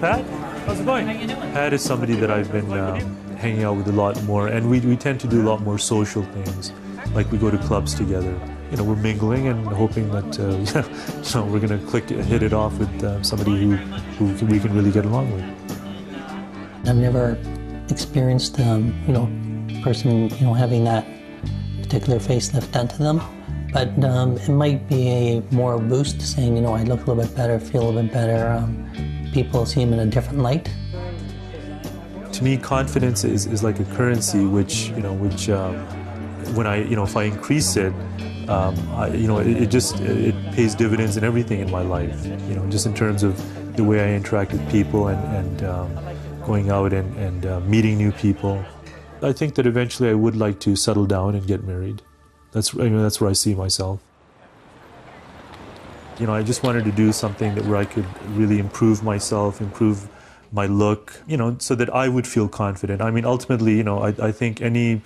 Pat. How's it going? How you doing? Pat is somebody that I've been um, hanging out with a lot more, and we, we tend to do a lot more social things. Like we go to clubs together. You know, we're mingling and hoping that uh, you know, we're going to click, hit it off with uh, somebody who, who can, we can really get along with. I've never experienced, um, you know, a person, you know, having that particular facelift done to them. But um, it might be a more boost saying, you know, I look a little bit better, feel a little bit better. Um, people see him in a different light. To me, confidence is, is like a currency, which you know, which um, when I you know if I increase it, um, I, you know, it, it just it pays dividends in everything in my life. You know, just in terms of the way I interact with people and, and um, going out and, and uh, meeting new people. I think that eventually I would like to settle down and get married. That's I mean, that's where I see myself. You know, I just wanted to do something that where I could really improve myself, improve my look, you know, so that I would feel confident. I mean, ultimately, you know, I, I think any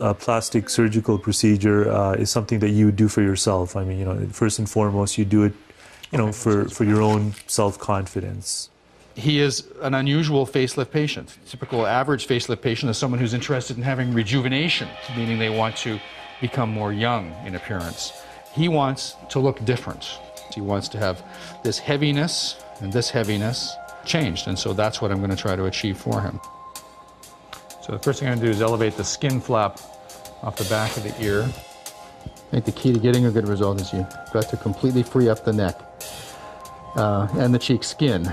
uh, plastic surgical procedure uh, is something that you would do for yourself. I mean, you know, first and foremost, you do it, you know, for, for your own self confidence. He is an unusual facelift patient. Typical average facelift patient is someone who's interested in having rejuvenation, meaning they want to become more young in appearance. He wants to look different. He wants to have this heaviness and this heaviness changed, and so that's what I'm going to try to achieve for him. So the first thing I'm going to do is elevate the skin flap off the back of the ear. I think the key to getting a good result is you've got to completely free up the neck uh, and the cheek skin.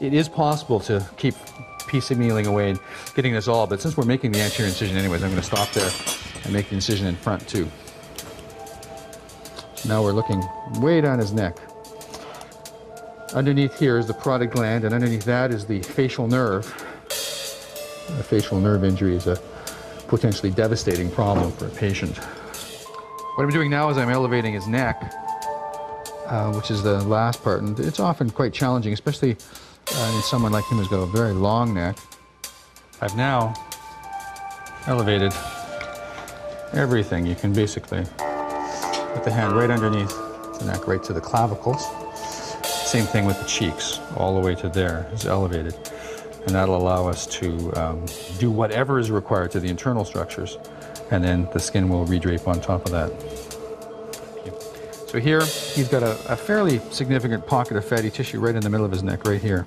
It is possible to keep piecemealing away and getting this all, but since we're making the anterior incision anyways, I'm going to stop there and make the incision in front too. Now we're looking way down his neck. Underneath here is the parotid gland, and underneath that is the facial nerve. A facial nerve injury is a potentially devastating problem for a patient. What I'm doing now is I'm elevating his neck, uh, which is the last part, and it's often quite challenging, especially uh, in someone like him who's got a very long neck. I've now elevated everything. You can basically put the hand right underneath the neck, right to the clavicles. Same thing with the cheeks, all the way to there is elevated. And that'll allow us to um, do whatever is required to the internal structures, and then the skin will redrape on top of that. So here, he's got a, a fairly significant pocket of fatty tissue right in the middle of his neck, right here.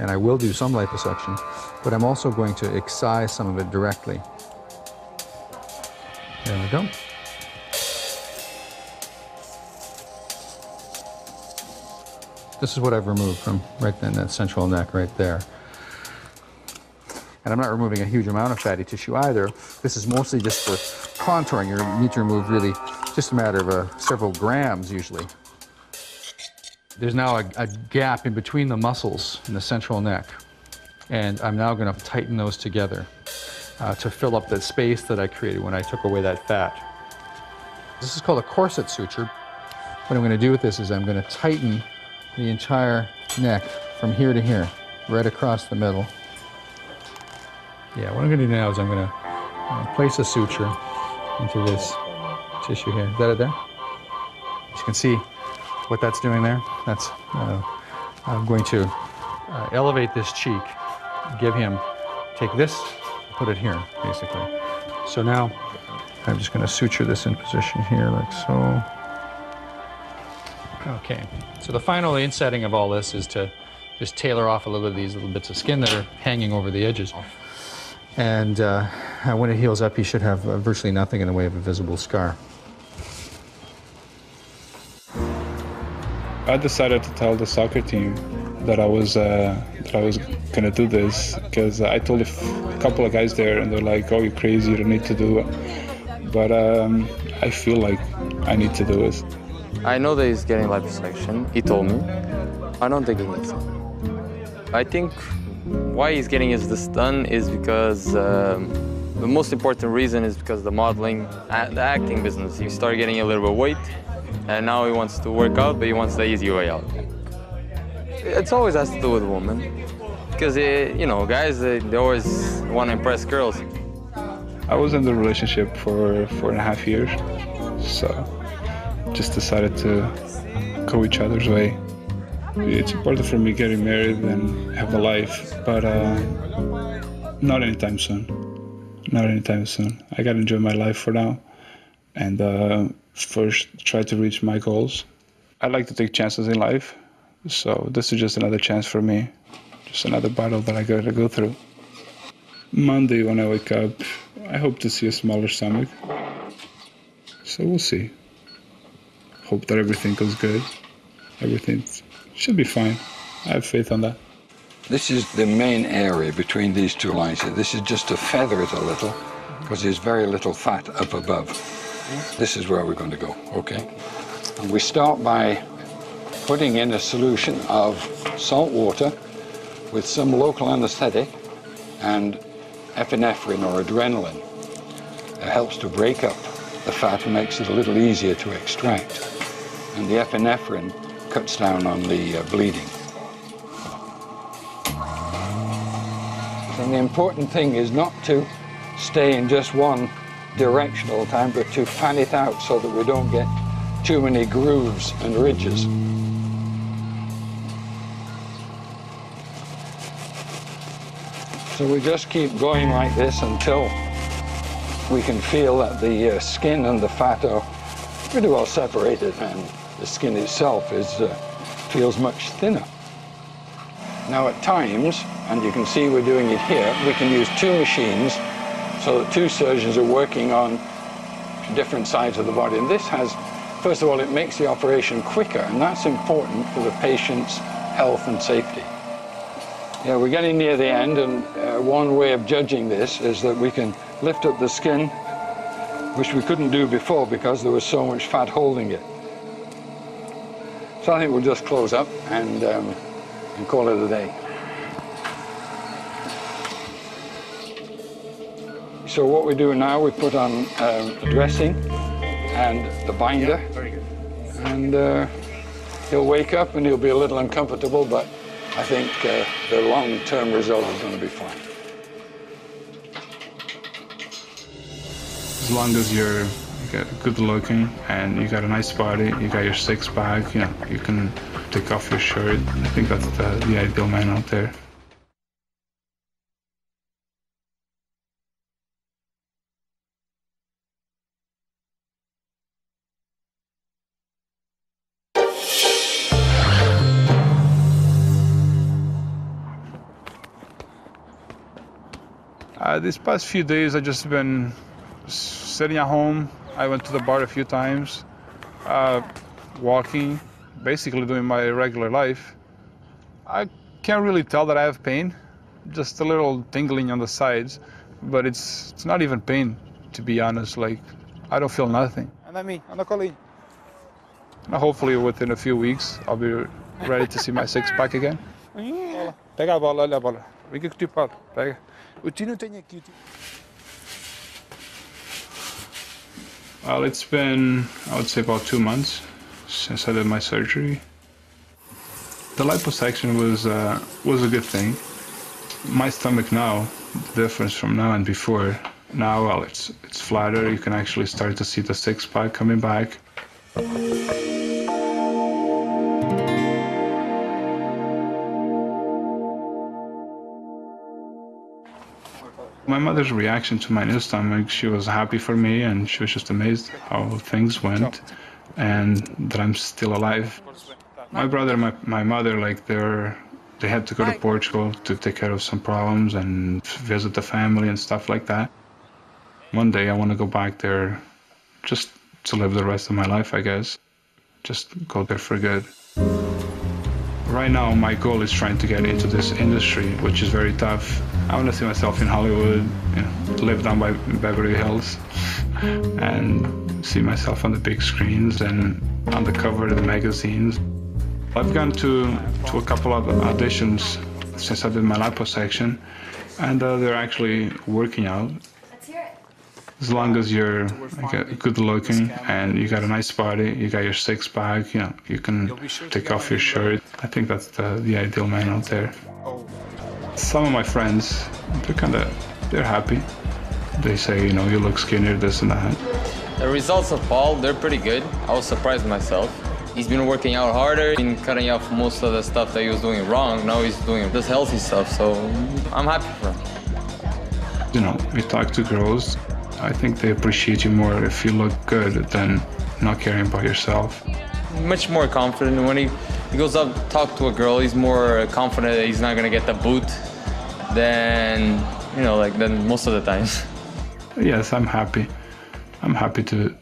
And I will do some liposuction, but I'm also going to excise some of it directly. There we go. This is what I've removed from right in that central neck right there. And I'm not removing a huge amount of fatty tissue either. This is mostly just for contouring. You need to remove really just a matter of uh, several grams usually. There's now a, a gap in between the muscles in the central neck. And I'm now going to tighten those together uh, to fill up that space that I created when I took away that fat. This is called a corset suture. What I'm going to do with this is I'm going to tighten the entire neck from here to here, right across the middle. Yeah, what I'm to do now is I'm going to uh, place a suture into this tissue here. Is that it there? As you can see what that's doing there. That's uh, I'm going to uh, elevate this cheek, give him, take this, put it here, basically. So now I'm just going to suture this in position here, like so. Okay, so the final insetting of all this is to just tailor off a little of these little bits of skin that are hanging over the edges. And uh, when it heals up, he should have uh, virtually nothing in the way of a visible scar. I decided to tell the soccer team that I was uh, that I was gonna do this because I told a, couple of guys there, and they're like, "Oh, you're crazy! You don't need to do it." But um, I feel like I need to do it. I know that he's getting liposuction. He told me. I don't think he needs it. I think why he's getting his this done is because um, the most important reason is because the modeling, uh, the acting business. He started getting a little bit weight, and now he wants to work out, but he wants the easy way out. It's always has to do with women, because you know, guys they, they always want to impress girls. I was in the relationship for four and a half years, so just decided to go each other's way. It's important for me getting married and have a life, but uh, not anytime soon. Not anytime soon. I gotta enjoy my life for now, and uh, first try to reach my goals. I like to take chances in life, so this is just another chance for me, just another battle that I gotta go through. Monday when I wake up, I hope to see a smaller stomach. So we'll see. Hope that everything goes good. Everything should be fine. I have faith on that. This is the main area between these two lines here. This is just to feather it a little because there's very little fat up above. This is where we're going to go, okay? And we start by putting in a solution of salt water with some local anesthetic and epinephrine or adrenaline. It helps to break up the fat and makes it a little easier to extract. And the epinephrine cuts down on the uh, bleeding. And the important thing is not to stay in just one direction all the time, but to fan it out so that we don't get too many grooves and ridges. So we just keep going like this until we can feel that the uh, skin and the fat are pretty well separated and the skin itself is, uh, feels much thinner. Now at times, and you can see we're doing it here, we can use two machines so that two surgeons are working on different sides of the body. And this has, first of all, it makes the operation quicker, and that's important for the patient's health and safety. Yeah, we're getting near the end, and uh, one way of judging this is that we can lift up the skin, which we couldn't do before because there was so much fat holding it. So I think we'll just close up and, um, and call it a day. So what we do now, we put on um, the dressing and the binder. And uh, he'll wake up and he'll be a little uncomfortable, but I think uh, the long-term result is going to be fine. As long as you're good looking and you got a nice body, you got your six pack, you know, you can take off your shirt. I think that's the, the ideal man out there. Uh, these past few days, I've just been sitting at home. I went to the bar a few times, uh, walking, basically doing my regular life. I can't really tell that I have pain, just a little tingling on the sides, but it's it's not even pain, to be honest. Like I don't feel nothing. And me, on the colline. Now, hopefully, within a few weeks, I'll be ready to see my six pack again. Pega a bola, olha a bola. Vem que o tio Pega. O tio não tem aqui. Well, it's been, I would say, about two months since I did my surgery. The liposuction was uh, was a good thing. My stomach now, the difference from now and before, now well, it's it's flatter. You can actually start to see the six pack coming back. My mother's reaction to my new stomach, she was happy for me and she was just amazed how things went and that I'm still alive. My brother, my, my mother, like they're, they had to go to Portugal to take care of some problems and visit the family and stuff like that. One day I want to go back there just to live the rest of my life, I guess. Just go there for good. Right now, my goal is trying to get into this industry, which is very tough. I want to see myself in Hollywood, you know, live down by Beverly Hills, and see myself on the big screens and on the cover of the magazines. I've gone to, to a couple of auditions since I did my liposuction, and uh, they're actually working out. As long as you're like, good looking and you got a nice body, you got your six pack, you know, you can take off your shirt. I think that's the, the ideal man out there. Some of my friends, they're kind of, they're happy. They say, you know, you look skinnier, this and that. The results of Paul, they're pretty good. I was surprised myself. He's been working out harder, been cutting off most of the stuff that he was doing wrong. Now he's doing this healthy stuff, so I'm happy for him. You know, we talk to girls. I think they appreciate you more if you look good than not caring about yourself. Much more confident when he, he goes up to talk to a girl. He's more confident that he's not gonna get the boot than you know, like than most of the times. Yes, I'm happy. I'm happy to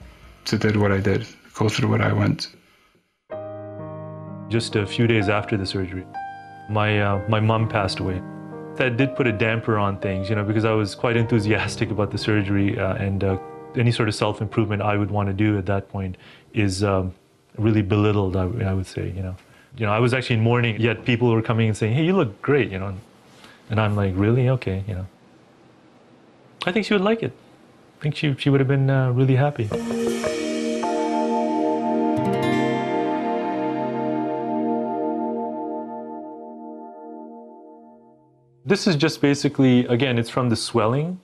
to did what I did, go through what I went. Just a few days after the surgery, my uh, my mom passed away. That did put a damper on things, you know, because I was quite enthusiastic about the surgery uh, and uh, any sort of self improvement I would want to do at that point is um, really belittled. I, I would say, you know, you know, I was actually in mourning, yet people were coming and saying, "Hey, you look great," you know, and I'm like, "Really? Okay," you know. I think she would like it. I think she she would have been uh, really happy. This is just basically, again, it's from the swelling.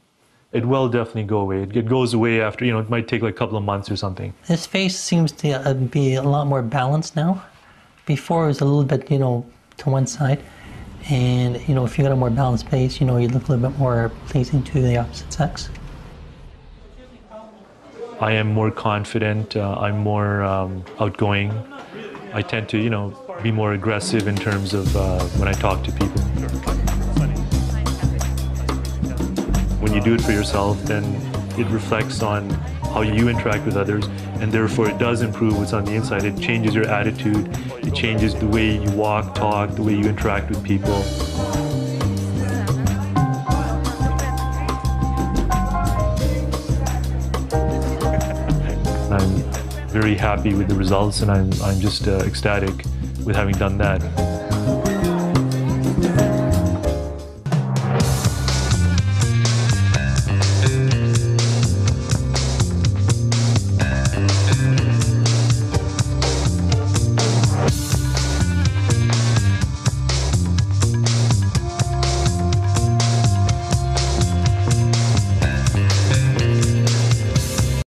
It will definitely go away. It, it goes away after, you know, it might take like a couple of months or something. His face seems to uh, be a lot more balanced now. Before it was a little bit, you know, to one side. And, you know, if you got a more balanced face, you know, you look a little bit more pleasing to the opposite sex. I am more confident. Uh, I'm more um, outgoing. I tend to, you know, be more aggressive in terms of uh, when I talk to people. You do it for yourself, then it reflects on how you interact with others, and therefore it does improve what's on the inside. It changes your attitude, it changes the way you walk, talk, the way you interact with people. I'm very happy with the results, and I'm, I'm just uh, ecstatic with having done that.